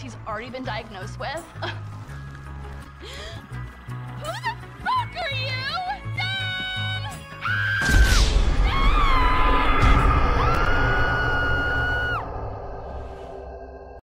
he's already been diagnosed with.